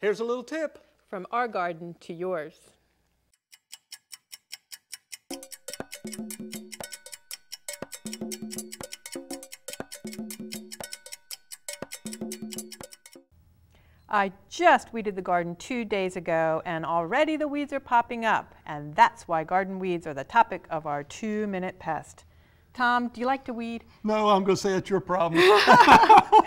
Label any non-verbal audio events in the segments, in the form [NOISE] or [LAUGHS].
Here's a little tip. From our garden to yours. I just weeded the garden two days ago and already the weeds are popping up and that's why garden weeds are the topic of our two minute pest. Tom, do you like to weed? No, I'm going to say it's your problem. [LAUGHS]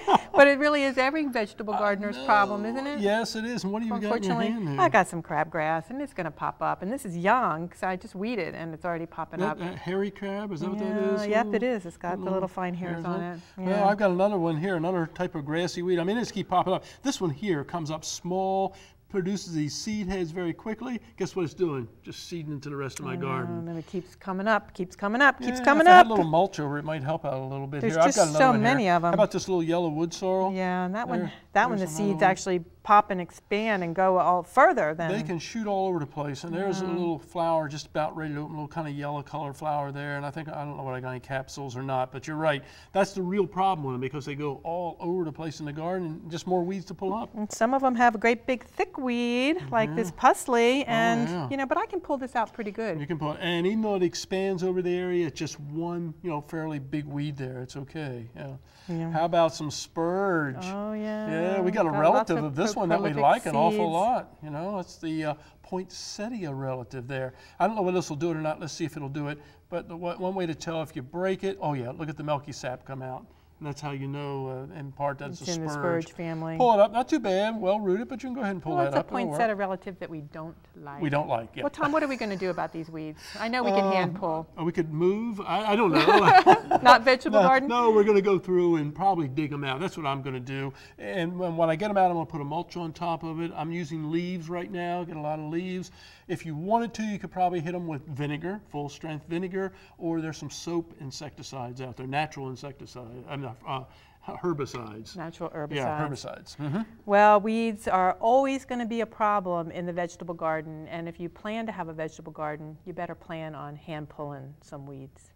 but it really is every vegetable gardener's problem, isn't it? Yes, it is. And what do you got in your hand there? I got some crabgrass, and it's going to pop up. And this is young, because I just weeded, and it's already popping that, up. That hairy crab, is that yeah, what that is? Yep, it is. It's got the little fine hairs, hairs on it. Yeah. Well, I've got another one here, another type of grassy weed. I mean, it's keep popping up. This one here comes up small, produces these seed heads very quickly. Guess what it's doing? Just seeding into the rest of my garden. And then it keeps coming up, keeps coming up, yeah, keeps coming if up. I had a little mulch over it might help out a little bit There's here. just I've got so many here. of them. How about this little yellow wood sorrel? Yeah, and that there, one, that one, the seeds one. actually pop and expand and go all further than. They can shoot all over the place. And there's a mm-hmm. little flower just about ready to open, a little kind of yellow colored flower there. And I think, I don't know what I got any capsules or not, but you're right. That's the real problem with them because they go all over the place in the garden and just more weeds to pull up. And some of them have a great big thick weed, like yeah. this mm-hmm. pusley, and oh, yeah. you know, but I can pull this out pretty good. You can pull, it and even though it expands over the area, it's just one, you know, fairly big weed there. It's okay. Yeah. yeah. How about some spurge? Oh yeah. Yeah, we got a got relative of, of this one that we like an awful lot. You know, it's the uh, poinsettia relative there. I don't know whether this will do it or not. Let's see if it'll do it. But the, one way to tell if you break it, oh yeah, look at the milky sap come out. And that's how you know, uh, in part, that's it's a in spurge. the spurge family. Pull it up. Not too bad. Well rooted, but you can go ahead and pull well, that it's up. a poinsettia relative that we don't like. We don't like, yeah. Well, Tom, what are we going to do about these weeds? I know we can hand pull. Uh, we could move. I, I don't [LAUGHS] know. [LAUGHS] Not vegetable no, garden? No, we're going to go through and probably dig them out. That's what I'm going to do. And when, when I get them out, I'm going to put a mulch on top of it. I'm using leaves right now, get a lot of leaves. If you wanted to, you could probably hit them with vinegar, full strength vinegar, or there's some soap insecticides out there, natural insecticide. I'm not, uh, herbicides. Natural herbicides. Yeah, herbicides. Mm -hmm. Well, weeds are always going to be a problem in the vegetable garden, and if you plan to have a vegetable garden, you better plan on hand pulling some weeds.